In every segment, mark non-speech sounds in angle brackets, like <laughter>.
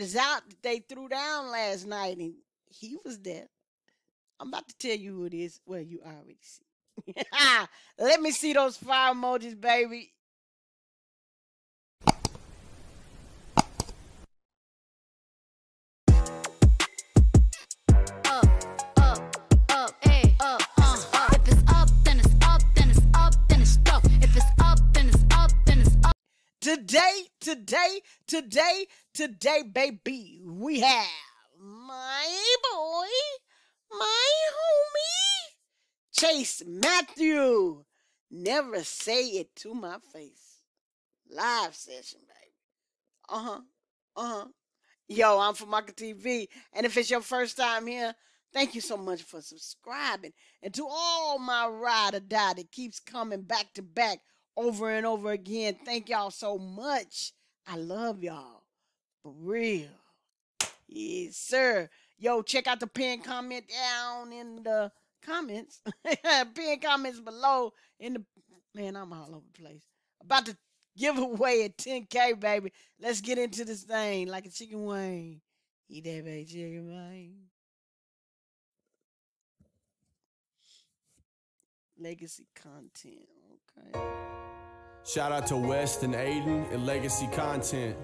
word is out that they threw down last night, and he was there. I'm about to tell you who it is. Well, you already see. <laughs> Let me see those fire emojis, baby. up, up, up, up, up. If it's up, then it's up, then it's up, then it's stuck. If it's up, then it's up, then it's up. Today, today, today, today, baby, we have my boy, my homie, Chase Matthew. Never say it to my face. Live session, baby. Uh huh. Uh huh. Yo, I'm from Maka TV, and if it's your first time here, thank you so much for subscribing. And to all my ride or die that keeps coming back to back over and over again, thank y'all so much. I love y'all. For real. Yes, sir. Yo, check out the pin comment down in the comments. <laughs> pin comments below in the man, I'm all over the place. About to give away at 10k, baby. Let's get into this thing like a chicken wing. Eat that baby chicken wing. Legacy content. Okay. Shout out to West and Aiden and Legacy Content.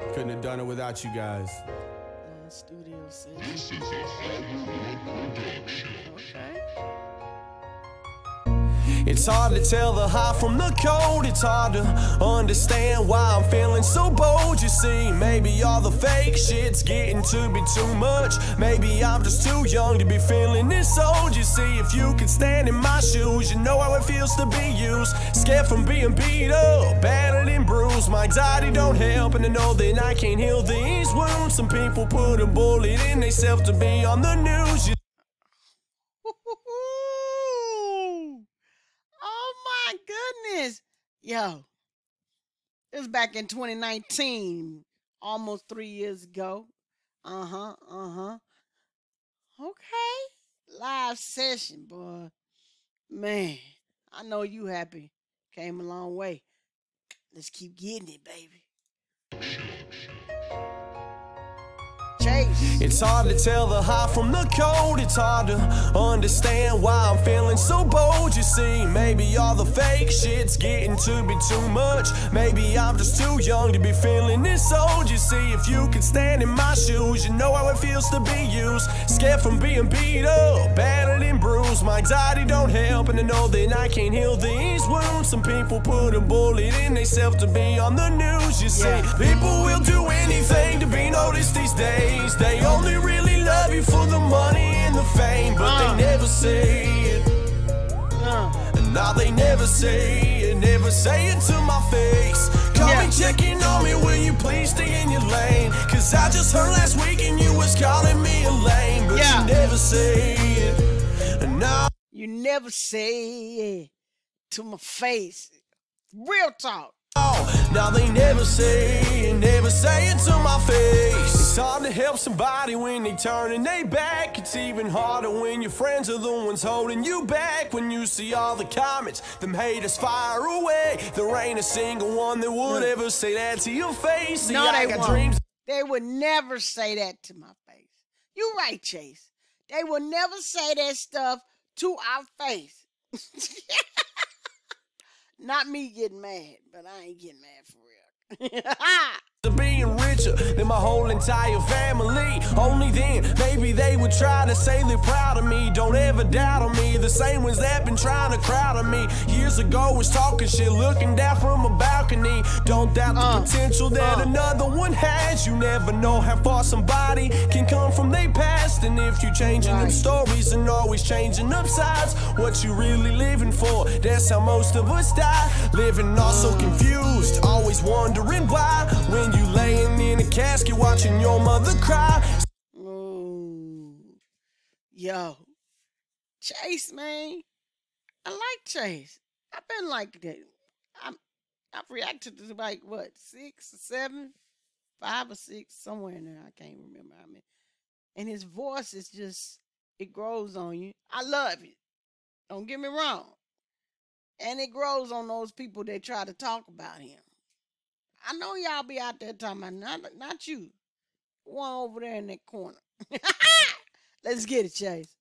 Okay. Couldn't have done it without you guys. Uh, studio set. This is a Hollywood production. Okay. It's hard to tell the hot from the cold. It's hard to understand why I'm feeling so bold. See, maybe all the fake shit's getting to be too much. Maybe I'm just too young to be feeling this old. You see, if you could stand in my shoes, you know how it feels to be used. Scared from being beat up, battered and bruised. My anxiety don't help, and I know that I can't heal these wounds. Some people put a bullet in themselves to be on the news. You <laughs> Oh my goodness. Yo. It was back in 2019, almost three years ago. Uh huh. Uh huh. Okay. Live session, boy. Man, I know you happy. Came a long way. Let's keep getting it, baby. It's hard to tell the hot from the cold. It's hard to understand why I'm feeling so bold. You see, maybe all the fake shit's getting to be too much. Maybe I'm just too young to be feeling this old. You see, if you could stand in my shoes, you know how it feels to be used. Scared from being beat up, battered and bruised. My anxiety don't help, and I know that I can't heal these wounds. Some people put a bullet in themselves to be on the news. You see, Yeah. people will do anything to be noticed these days. They only really love you for the money and the fame, but Uh. they never say it. Uh, And now they never say it, never say it to my face. Call Yeah. me checking on me, will you please stay in your lane? Cause I just heard last week and you was calling me a lame, but Yeah. you never say it. And now you never say it to my face. Real talk. Now they never say it, never say it to my face. It's hard to help somebody when they turn and they back. It's even harder when your friends are the ones holding you back. When you see all the comments, them haters fire away. There ain't a single one that would ever say that to your face. See, No, they won't. dreams They would never say that to my face. You right, Chase. They will never say that stuff to our face. <laughs> Not me getting mad, but I ain't getting mad for real. <laughs> to being richer than my whole entire family. Only then, maybe they would try to say they're proud of me. Don't ever doubt on me. The same ones that been trying to crowd on me. Years ago was talking shit, looking down from a balcony. Don't doubt the Uh, potential that uh. another one has. You never know how far somebody can come from their past. And if you changing them stories and always changing up sides, what you really living for? That's how most of us die. Living all so confused, always wondering why. When you laying in a casket watching your mother cry. Ooh. Yo. Chase, man. I like Chase. I've been like that. I'm I've reacted to like what, six or seven, five or six, somewhere in there. I can't remember I mean, And his voice is just it grows on you. I love it. Don't get me wrong. And it grows on those people that try to talk about him. I know y'all be out there talking about not not you. one over there in that corner. <laughs> Let's get it, Chase.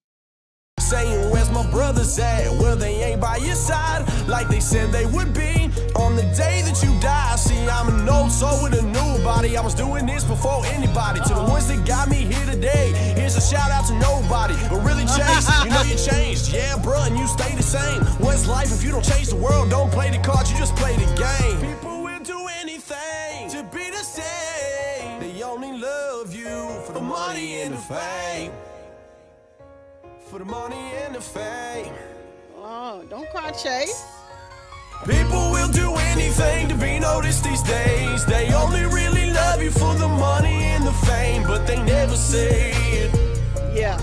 Saying, Where's my brothers at? Well, they ain't by your side like they said they would be on the day that you die. See, I'm an old soul with a new body. I was doing this before anybody. To the ones that got me here today, here's a shout out to nobody. But really, Chase, you know you changed. Yeah, bruh, and you stay the same. What's life if you don't change the world? Don't play the cards, you just play the game. People will do anything to be the same. They only love you for the money and the fame. For the money and the fame. Oh, don't cry, Chase. People will do anything to be noticed these days. They only really love you for the money and the fame, but they never say it. Yeah.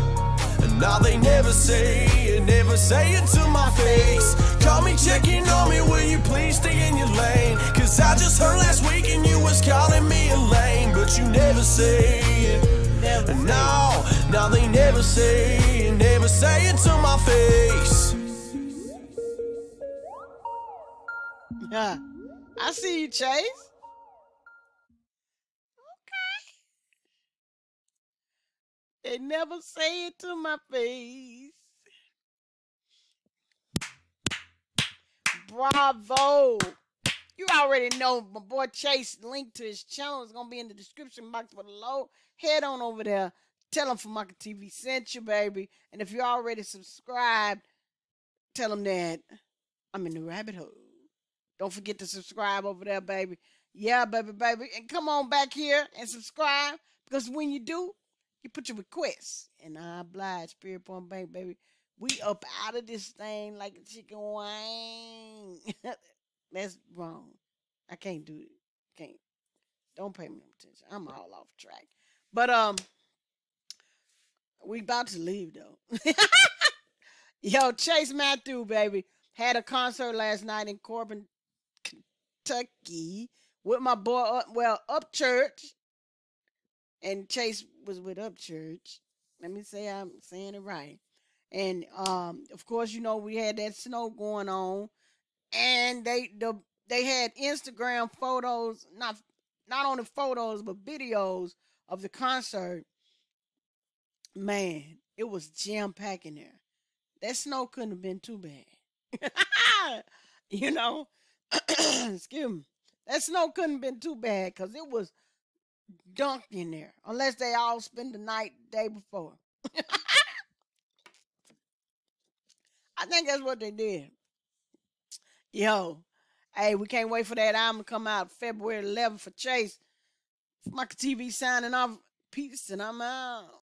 And now they never say it, never say it to my face. Call me checking on me, will you please stay in your lane? Cause I just heard last week and you was calling me a lame, but you never say it. Never And now, now they never say it, face. <laughs> Yeah. I see you, Chase. Okay. They never say it to my face. Bravo. You already know my boy Chase link to his channel is gonna be in the description box below. Head on over there. Tell him Famaca TV sent you, baby. And if you're already subscribed, tell them that I'm in the rabbit hole. Don't forget to subscribe over there, baby. Yeah, baby, baby. And come on back here and subscribe because when you do, you put your requests. And I oblige, Spirit Point Bank, baby. We up out of this thing like a chicken wing. <laughs> That's wrong. I can't do it. Can't. Don't pay me no attention. I'm all off track. But um, we about to leave though. <laughs> Yo, Chase Matthew, baby, had a concert last night in Corbin, Kentucky, with my boy. Up, well, Upchurch, and Chase was with Upchurch. Let me say I'm saying it right. And um, of course, you know we had that snow going on, and they the they had Instagram photos, not not only photos but videos of the concert. Man, it was jam packed in there. That snow couldn't have been too bad. <laughs> you know, <clears throat> excuse me. That snow couldn't have been too bad because it was dunked in there, unless they all spend the night the day before. <laughs> I think that's what they did. Yo, hey, we can't wait for that album to come out February 11th for Chase. Maka TV signing off. Peace, and I'm out.